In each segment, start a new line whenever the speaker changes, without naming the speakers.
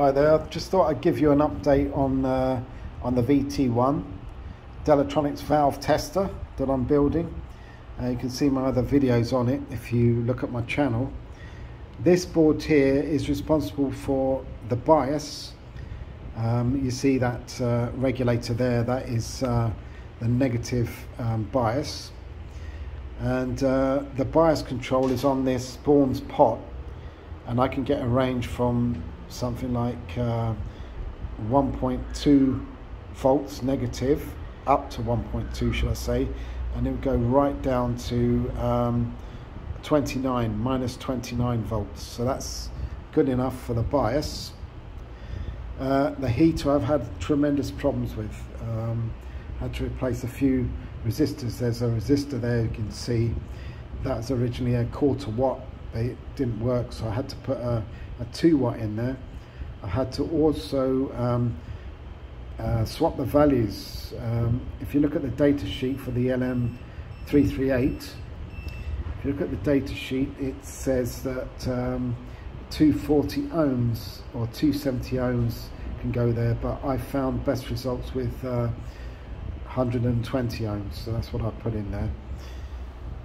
Hi there, just thought I'd give you an update on, uh, on the VT1 Delatronics valve tester that I'm building. Uh, you can see my other videos on it if you look at my channel. This board here is responsible for the bias. Um, you see that uh, regulator there, that is uh, the negative um, bias. And uh, the bias control is on this Bourns pot and I can get a range from something like uh, 1.2 volts negative up to 1.2 should I say. And it would go right down to um, 29 minus 29 volts. So that's good enough for the bias. Uh, the heater I've had tremendous problems with. Um, had to replace a few resistors. There's a resistor there you can see. That's originally a quarter watt it didn't work so I had to put a, a 2 watt in there. I had to also um, uh, swap the values. Um, if you look at the data sheet for the LM338 if you look at the data sheet it says that um, 240 ohms or 270 ohms can go there but I found best results with uh, 120 ohms so that's what I put in there.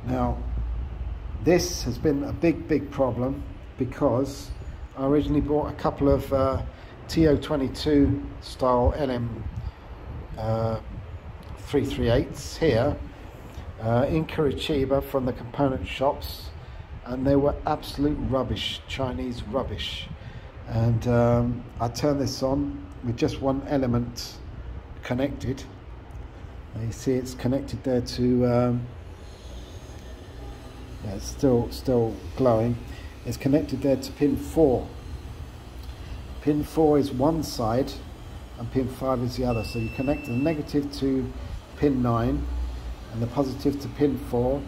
Now this has been a big, big problem because I originally bought a couple of uh, TO22 style LM uh, 338s here uh, in Curitiba from the component shops and they were absolute rubbish, Chinese rubbish. And um, I turned this on with just one element connected. You see it's connected there to um, yeah, it's still still glowing. It's connected there to pin 4 pin 4 is one side and pin 5 is the other. So you connect the negative to pin 9 and the positive to pin 4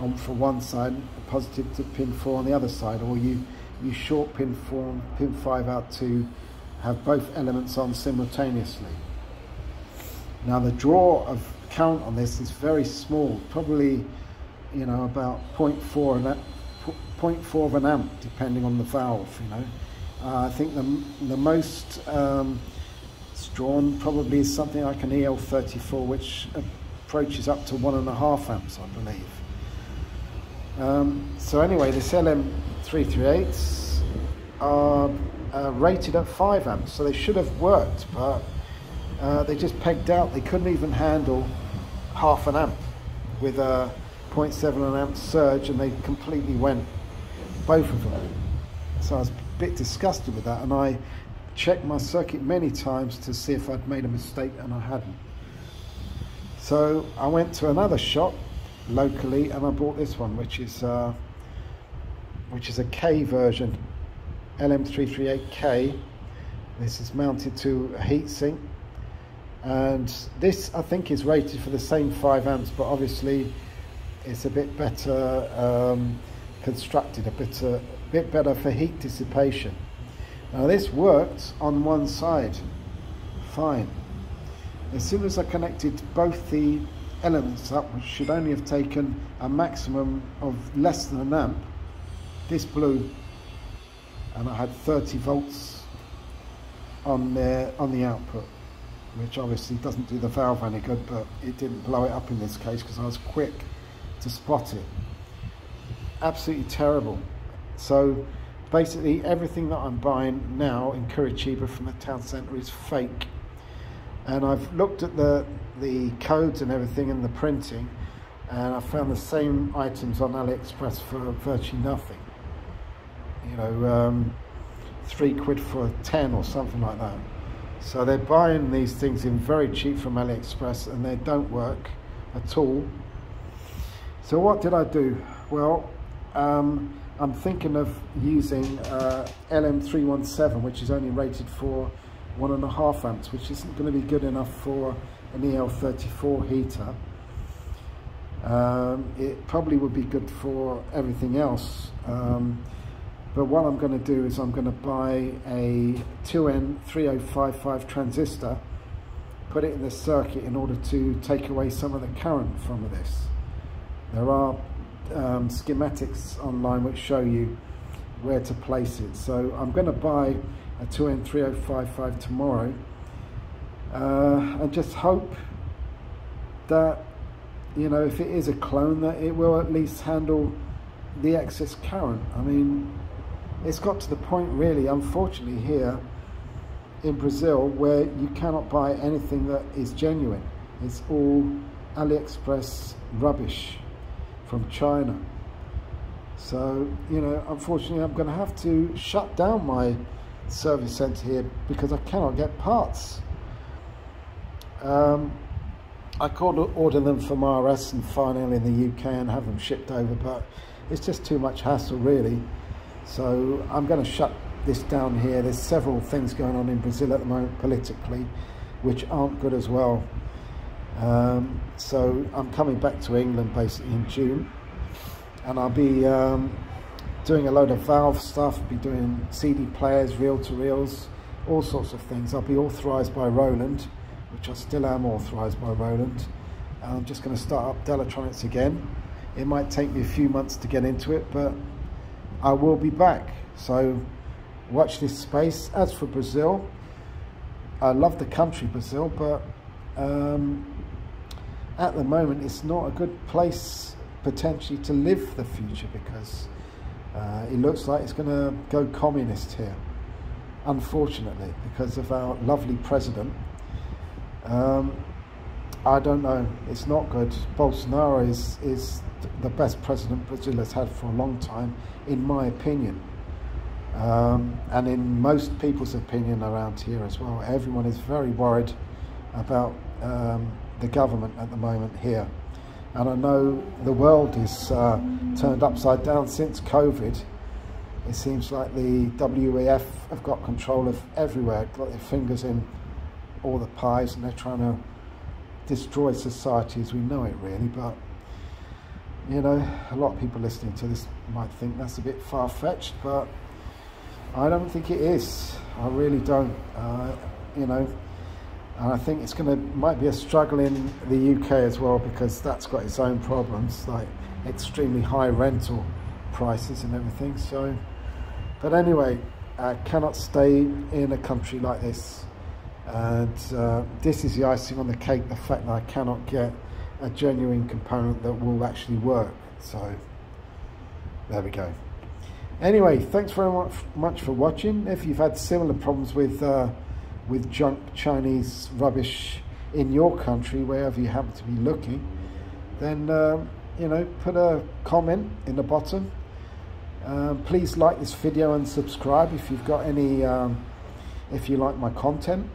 on for one side the positive to pin 4 on the other side. Or you you short pin 4 and pin 5 out to have both elements on simultaneously. Now the draw of count on this is very small probably you know, about 0.4 of, that, 0.4 of an amp, depending on the valve, you know. Uh, I think the, the most um, drawn probably is something like an EL34, which approaches up to one and a half amps, I believe. Um, so anyway, this LM338s are uh, rated at 5 amps, so they should have worked, but uh, they just pegged out. They couldn't even handle half an amp with a 0.7 amp surge and they completely went, both of them. So I was a bit disgusted with that and I checked my circuit many times to see if I'd made a mistake and I hadn't. So I went to another shop locally and I bought this one which is uh, which is a K version LM338K this is mounted to a heatsink and this I think is rated for the same 5 amps but obviously it's a bit better um, constructed, a bit, uh, bit better for heat dissipation. Now this worked on one side, fine. As soon as I connected both the elements up, which should only have taken a maximum of less than an amp, this blew and I had 30 volts on the, on the output which obviously doesn't do the valve any good but it didn't blow it up in this case because I was quick to spot it. Absolutely terrible. So basically everything that I'm buying now in Curitiba from the town centre is fake. And I've looked at the, the codes and everything and the printing and I found the same items on AliExpress for virtually nothing. You know, um, three quid for 10 or something like that. So they're buying these things in very cheap from AliExpress and they don't work at all. So what did I do? Well, um, I'm thinking of using uh, LM317, which is only rated for one and a half amps, which isn't going to be good enough for an EL34 heater. Um, it probably would be good for everything else. Um, but what I'm going to do is I'm going to buy a 2N3055 transistor, put it in the circuit in order to take away some of the current from this. There are um, schematics online which show you where to place it. So I'm going to buy a 2N3055 tomorrow. Uh, I just hope that, you know, if it is a clone, that it will at least handle the excess current. I mean, it's got to the point really, unfortunately, here in Brazil where you cannot buy anything that is genuine. It's all AliExpress rubbish from China. So, you know, unfortunately, I'm going to have to shut down my service centre here because I cannot get parts. Um, I could order them from RS and Farnell in the UK and have them shipped over, but it's just too much hassle, really. So I'm going to shut this down here. There's several things going on in Brazil at the moment politically, which aren't good as well. Um, so I'm coming back to England basically in June, and I'll be um, doing a load of valve stuff. Be doing CD players, reel to reels, all sorts of things. I'll be authorised by Roland, which I still am authorised by Roland. And I'm just going to start up Delatronics again. It might take me a few months to get into it, but I will be back. So watch this space. As for Brazil, I love the country Brazil, but um, at the moment it's not a good place potentially to live the future because uh, it looks like it's going to go communist here, unfortunately, because of our lovely president. Um, I don't know. It's not good. Bolsonaro is is the best president Brazil has had for a long time, in my opinion. Um, and in most people's opinion around here as well. Everyone is very worried about um, the government at the moment here. And I know the world is uh, turned upside down since COVID. It seems like the WEF have got control of everywhere, got their fingers in all the pies, and they're trying to destroy society as we know it, really. But you know, a lot of people listening to this might think that's a bit far fetched, but I don't think it is. I really don't. Uh, you know, and I think it's going to might be a struggle in the UK as well because that's got its own problems, like extremely high rental prices and everything. So, but anyway, I cannot stay in a country like this, and uh, this is the icing on the cake: the fact that I cannot get a genuine component that will actually work. So, there we go. Anyway, thanks very much, much for watching. If you've had similar problems with uh, with junk Chinese rubbish in your country, wherever you happen to be looking, then um, you know put a comment in the bottom. Um, please like this video and subscribe if you've got any, um, if you like my content.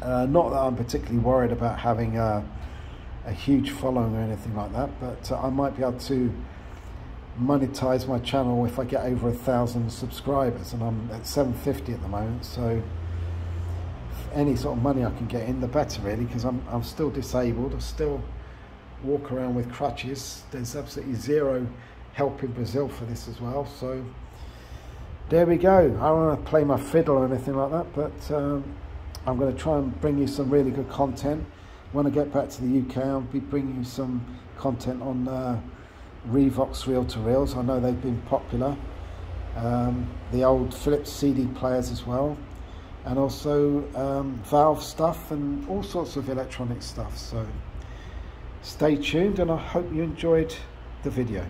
Uh, not that I'm particularly worried about having a, a huge following or anything like that, but uh, I might be able to monetize my channel if I get over a thousand subscribers, and I'm at 750 at the moment, so any sort of money I can get in, the better really, because I'm, I'm still disabled. I still walk around with crutches. There's absolutely zero help in Brazil for this as well. So there we go. I don't want to play my fiddle or anything like that, but um, I'm going to try and bring you some really good content. When I get back to the UK, I'll be bringing you some content on uh, Revox reel to reels. I know they've been popular. Um, the old Philips CD players as well and also um, valve stuff and all sorts of electronic stuff. So stay tuned and I hope you enjoyed the video.